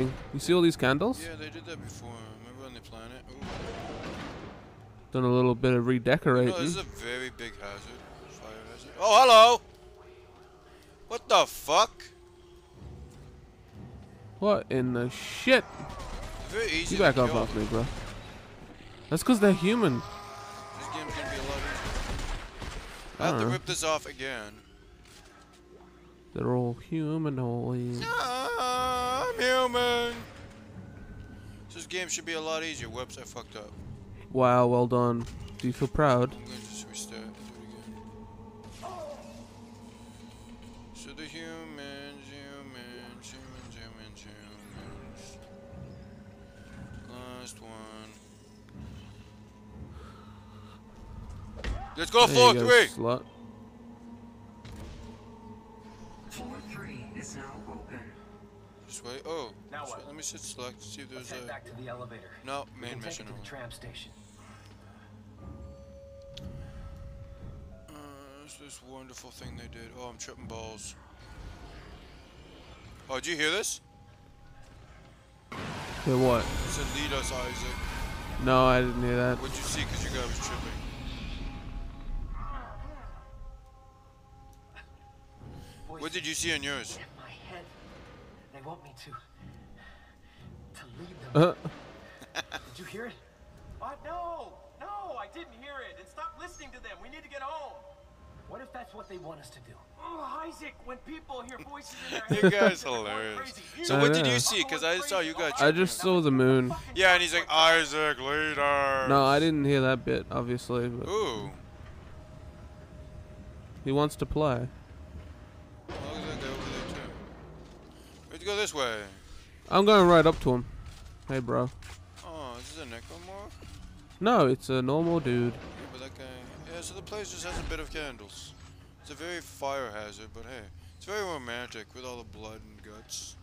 You see all these candles? Yeah, they did that before. Remember on the planet? Ooh. Done a little bit of redecorating. No, this is a very big hazard. Fire hazard. Oh, hello! What the fuck? What in the shit? Very easy You back off off me, bro. That's because they're human. This game's gonna be a lot easier. I I have to know. rip this off again. They're all humanoid. Ah, I'm. This game should be a lot easier. Whoops, I fucked up. Wow, well done. Do you feel proud? I'm gonna just restart and do it again. So the humans, humans, humans, humans, humans. Last one. Let's go, There floor you go, three. slut. Floor three is now open. This way. Oh, Now this what? let me sit select. See if Let's there's head a. back to the elevator. No, We main can take mission it to the tram station. Uh, it's this wonderful thing they did. Oh, I'm tripping balls. Oh, did you hear this? Hey, what? It said, lead us, Isaac. No, I didn't hear that. What'd you see? Because your guy was tripping. What did you see on yours? In my head. They want me to to lead them. Uh, Did you hear it? What? No, no, I didn't hear it. And stop listening to them. We need to get home. What if that's what they want us to do? Oh, Isaac, when people hear voices in their You guys they're hilarious. So what did you see? Because I saw you guys I just saw the moon. Yeah, and he's like, Isaac, leader. No, I didn't hear that bit, obviously. But Ooh. he wants to play. Oh, look at that guy over there, too. We have to go this way. I'm going right up to him. Hey, bro. Oh, is this a necromorph? No, it's a normal dude. Yeah, but that guy. Yeah, so the place just has a bit of candles. It's a very fire hazard, but hey, it's very romantic with all the blood and guts.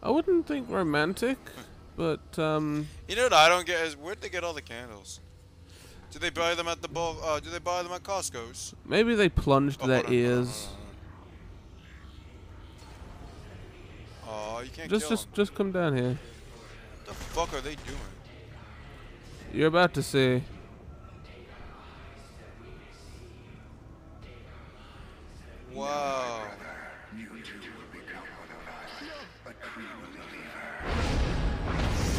I wouldn't think romantic, but um, You know what I don't get is where'd they get all the candles? Do they buy them at the ball? Uh, do they buy them at Costco's? maybe they plunged Oh, their hold on, hold on, ears. hold on, hold on. Oh, you can't Just, kill just, 'em. just come down here. What the fuck are they doing? You're about to see. Wow. You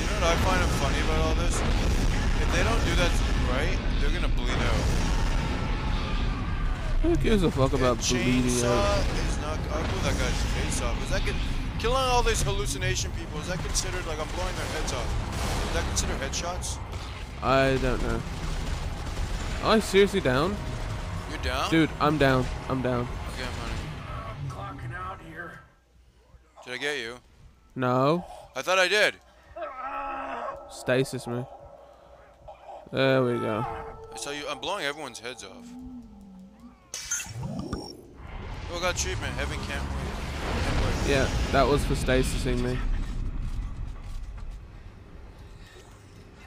know what I find funny about all this? If they don't do that right, they're gonna bleed out. Who gives a fuck about bleeding chainsaw out? is not. I'll blow that guy's face off. Is that con- killing all these hallucination people? Is that considered like I'm blowing their heads off? Is that considered headshots? I don't know. Am I seriously down? You're down, Dude, I'm down. I'm down. Okay, I'm running. Clocking out here. Did I get you? No. I thought I did. Stasis me. There we go. I saw you. I'm blowing everyone's heads off. Oh, got treatment. Heaven can't wait. Can't wait. Yeah, that was for stasising me. It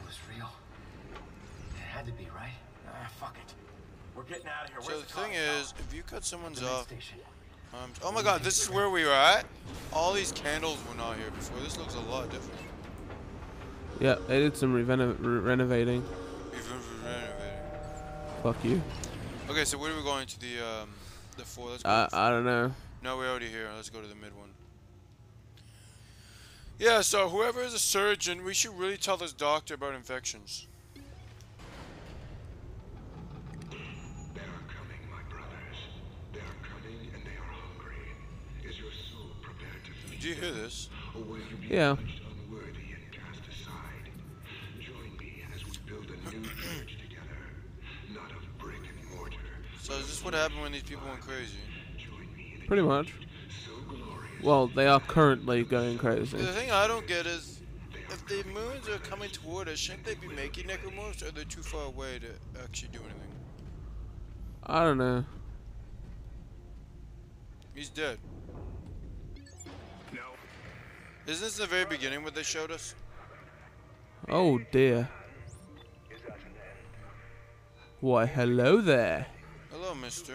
was real. It had to be, right? Ah, fuck it. We're getting out of here. So Where's the the thing coffee is, if you cut someone's The off, um, oh my god, this is where we were at. All these candles were not here before. This looks a lot different. Yeah, they did some reveno- re- renovating. We've renovated. Fuck you. Okay, so where are we going to the um the four? Let's go. I, to the I don't know. No, we're already here. Let's go to the mid one. Yeah, so whoever is a surgeon, we should really tell this doctor about infections. They are coming, my brothers. They are coming and they are hungry. Is your soul prepared to feed Do you hear this? or will you be Yeah. unworthy and cast aside? Join me as we build a new church together, not of brick and mortar. So is this what happened when these people went crazy? Join me in Pretty much. Well, they are currently going crazy. The thing I don't get is, if the moons are coming toward us, shouldn't they be making necromorphs, or are they too far away to actually do anything? I don't know. He's dead. No. Isn't this the very beginning what they showed us? Oh dear. Why, hello there, Hello, mister.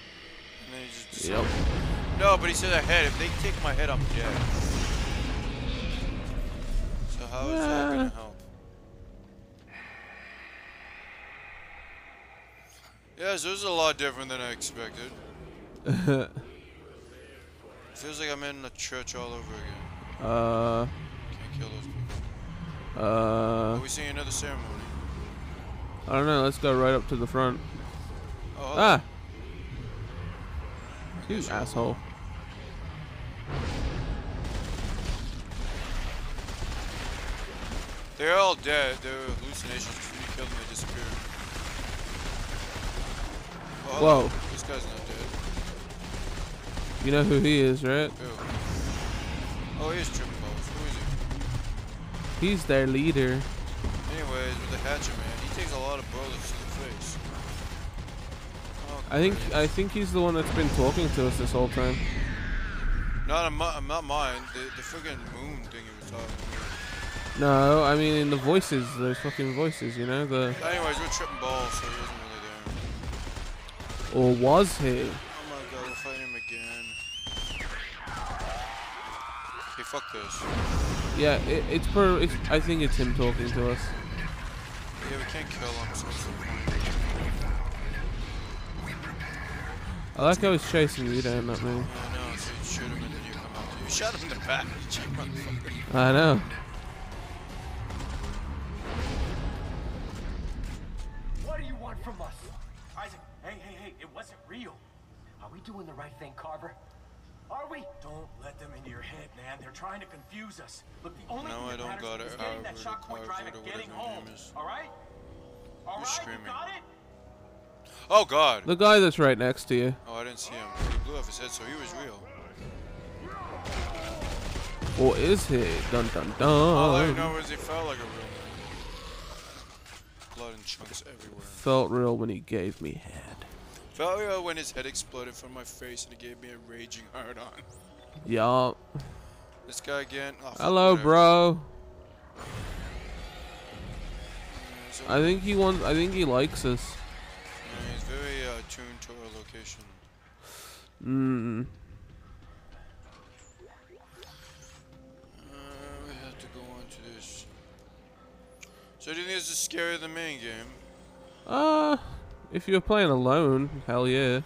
And then he just Yep. No, but he said ahead. If they take my head, I'm dead. So how is that gonna help? Yes, this is a lot different than I expected. Feels like I'm in a church all over again. uh, Can't kill those people. uh, Are we seeing another ceremony? I don't know. Let's go right up to the front. Oh. Ah, you asshole. They're all dead. They're hallucinations. When you kill them, they disappear. Oh, Whoa. This guy's not dead. You know who he is, right? Ew. Oh, he is tripping balls. Who is he? He's their leader. Anyways, with the hatchet man, he takes a lot of bullets to the face. Oh, I think. I think he's the one that's been talking to us this whole time. Not, a, not mine. The, the friggin' moon thing he was talking about. No, I mean in the voices, those fucking voices, you know, the Anyways, we're tripping balls, so he wasn't really there. or was he? Oh my god, we're fighting him again. Okay, fuck this. Yeah, it, it's per. It's, I think it's him talking to us. Yeah, we can't kill him, so I like how he's chasing you down, not me. I know, so you shoot him and then you come out. You shot him in the back, you cheap motherfucker. I know. What do you want from us? Isaac, hey, hey, hey, it wasn't real. Are we doing the right thing, Carver? Are we? Don't let them into your head, man. They're trying to confuse us. Look, the only No, thing I that don't matters got it, is getting that Harvard or shock point drive and getting home. name is. All right? All Who's screaming? you got it? Oh god! The guy that's right next to you, Oh, I didn't see him. He blew off his head, so he was real. or is he? Dun dun dun. All I know is he felt like a real man. Blood and chunks everywhere. Felt real when he gave me head. Felt real when his head exploded from my face and he gave me a raging hard on. Yup. This guy again. Oh, Hello, whatever. bro. I think he wants. I think he likes us. Yeah, he's very uh, tuned to our location. Mm. Uh, we have to go on to this. So do you think this is scarier than the main game? Uh, if you're playing alone, hell yeah.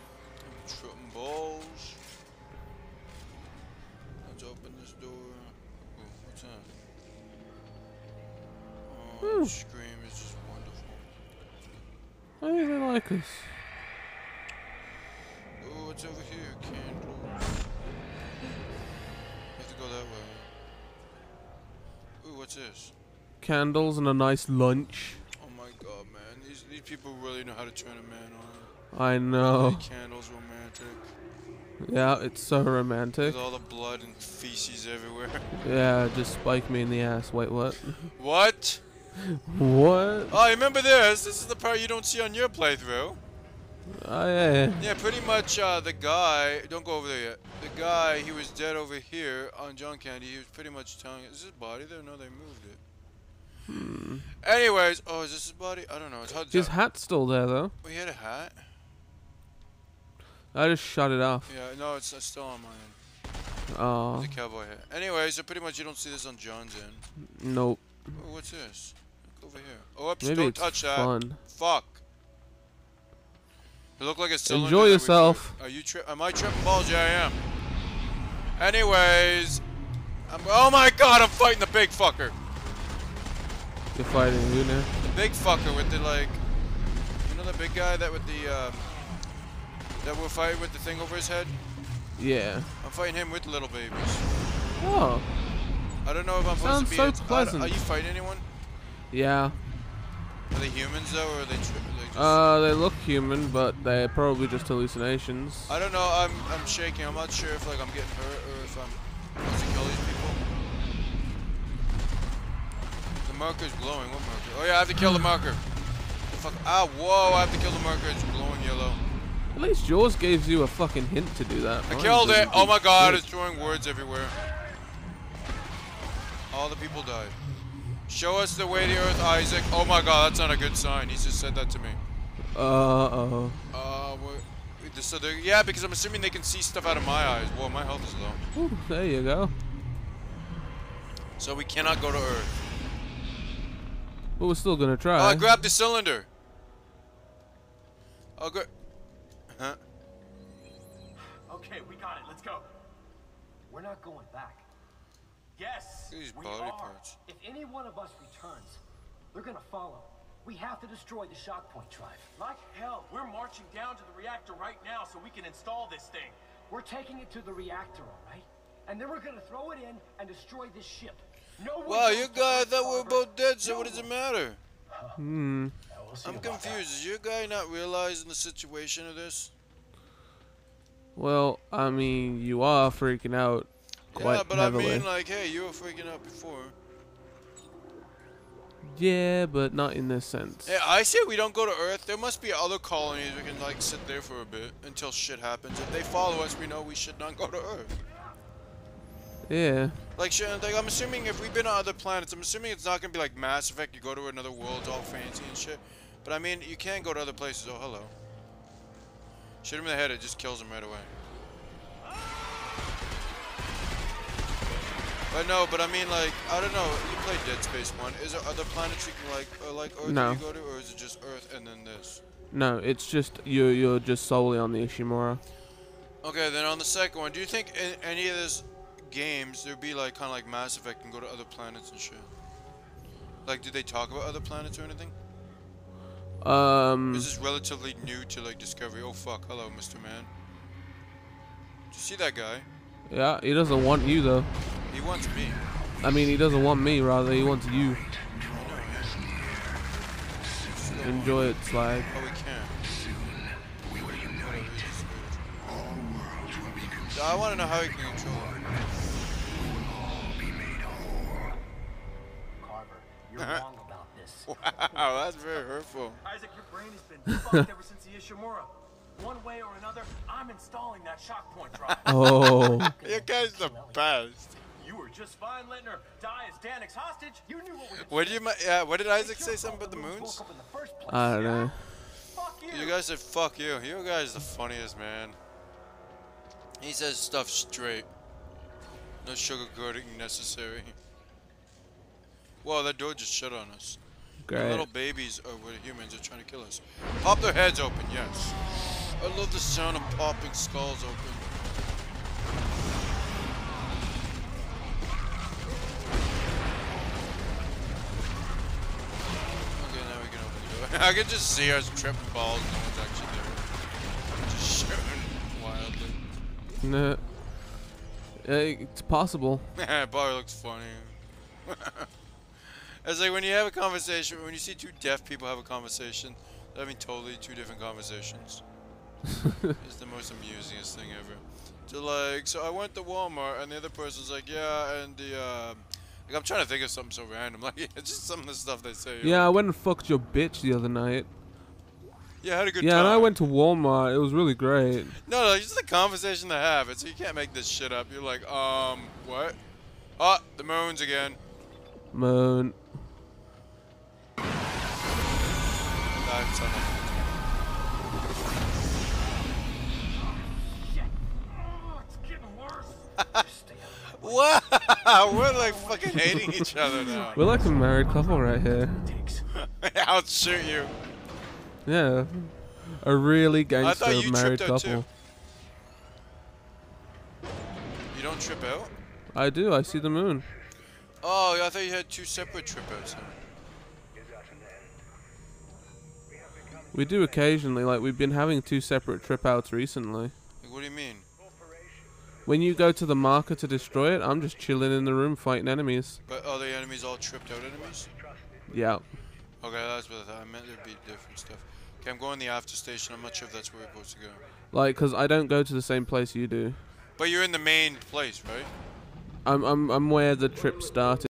What's this? Candles and a nice lunch. Oh my god, man. These, these people really know how to turn a man on. I know. Candles romantic. Yeah, it's so romantic. With all the blood and feces everywhere. Yeah, just spike me in the ass. Wait, what? what? What? Oh, remember this? This is the part you don't see on your playthrough. Oh yeah. Yeah, pretty much uh, the guy, don't go over there yet. The guy, he was dead over here on John Candy. He was pretty much telling, is his body there? No, they moved it. Hmm. Anyways, oh, is this his body? I don't know. It's hard His hat's still there though. Oh, he had a hat? I just shut it off. Yeah, no, it's, it's still on my end. Oh, a cowboy hat. Anyways, so pretty much you don't see this on John's end. nope. Oh, what's this? Look over here. Oh, oops, Maybe don't touch that. fun. Fuck. It looked like a cylinder Enjoy yourself. Are you tri- Am I tripping balls? Yeah, I am. Anyways, I'm, oh my god, I'm fighting the big fucker. You're fighting who now? The big fucker with the like, you know the big guy that with the um, that we're fighting with the thing over his head. Yeah. I'm fighting him with little babies. Oh. I don't know if I'm Sounds supposed to be. Sounds so pleasant. Are you fighting anyone? Yeah. Are they humans though, or are they? Tri- are they Uh, they look human, but they're probably just hallucinations. I don't know. I'm I'm shaking. I'm not sure if like I'm getting hurt or if I'm supposed to kill these people. The marker's glowing. What marker? Oh yeah, I have to kill the marker. The fuck. Ah, whoa! I have to kill the marker. It's glowing yellow. At least yours gives you a fucking hint to do that. I Mine killed it. Oh my god! It's throwing words everywhere. All the people died. Show us the way to Earth, Isaac. Oh my God, that's not a good sign. He just said that to me. Uh oh. Uh, what? So they're, yeah, because I'm assuming they can see stuff out of my eyes. Well, my health is low. Ooh, there you go. So we cannot go to Earth. But we're still gonna try. Uh, grab the cylinder. Oh, good. Huh? Okay, we got it. Let's go. We're not going back. Yes, These we body are. parts. If any one of us returns, they're gonna follow. We have to destroy the shock point drive. Like hell, we're marching down to the reactor right now so we can install this thing. We're taking it to the reactor, all right? And then we're gonna throw it in and destroy this ship. No one Wow, goes you to guys thought we were both dead, so No what does it matter? Hmm. We'll I'm confused. Is your guy not realizing the situation of this? Well, I mean, you are freaking out quite yeah, but heavily. I mean, like, hey, you were freaking out before. yeah, but not in this sense. Hey, I say we don't go to Earth. There must be other colonies we can like sit there for a bit until shit happens. If they follow us, we know we should not go to Earth. Yeah. Like, like I'm assuming if we've been on other planets, I'm assuming it's not gonna be like Mass Effect. You go to another world, it's all fancy and shit. But I mean, you can go to other places. Oh, hello. Shoot him in the head. It just kills him right away. But no, but I mean, like, I don't know. You played Dead Space One. Is there other planets you can like, uh, like Earth No. you go to, or is it just Earth and then this? No, it's just you. You're just solely on the Ishimura. Okay, then on the second one, do you think in any of this games there'd be like kind of like Mass Effect and go to other planets and shit? Like, do they talk about other planets or anything? Um. This is relatively new to like Discovery. Oh fuck! Hello, Mr. Man. Did you see that guy? Yeah, he doesn't want you though. He wants me. I mean, he doesn't want me. Rather, he wants you. Enjoy it, Slag. Oh, we can't. Whatever, he's just weird. So I want to know how he can control it. Carver, you're wrong about this. Wow, that's very hurtful. Isaac, your brain has been fucked ever since the Ishimura. One way or another, I'm installing that shock point drive. Oh. You guys the best. You were just fine letting her die as Danik's hostage. You knew what we What did you? ma- Yeah, what did Isaac say? Something about the moons moons? woke up in the. I don't know. Fuck you. You guys said fuck you. You guys the funniest man. He says stuff straight. No sugarcoating necessary. Whoa, that door just shut on us. The little babies are what humans are trying to kill us. Pop their heads open, yes. I love the sound of popping skulls open. I can just see us tripping balls. No one's actually there. Just shooting wildly. Nah. It's possible. it Probably looks funny. it's like when you have a conversation, when you see two deaf people have a conversation, they're having totally two different conversations. it's the most amusingest thing ever. To like, so I went to Walmart, and the other person's like, yeah, and the, uh, like I'm trying to think of something so random, like it's just some of the stuff they say. Yeah, I went and fucked your bitch the other night. yeah, I had a good Yeah, time. and I went to Walmart. It was really great. No, no, it's just a conversation to have. It so you can't make this shit up. You're like, um, what? Oh, the moons again. Moon. That's enough. It's getting worse. Just stay out of the way. Wow, we're like fucking hating each other now. We're like a married couple right here. I'll shoot you. Yeah. A really gangster married couple. too. You don't trip out? I do. I see the moon. Oh, I thought you had two separate trip outs. We do occasionally. Like we've been having two separate trip outs recently. Like, what do you mean? When you go to the marker to destroy it, I'm just chilling in the room fighting enemies. But are the enemies all tripped out enemies? Yeah. Okay, that's what I thought. I meant there'd be different stuff. Okay, I'm going to the after station. I'm not sure if that's where we're supposed to go. Like, cause I don't go to the same place you do. But you're in the main place, right? I'm I'm I'm where the trip started.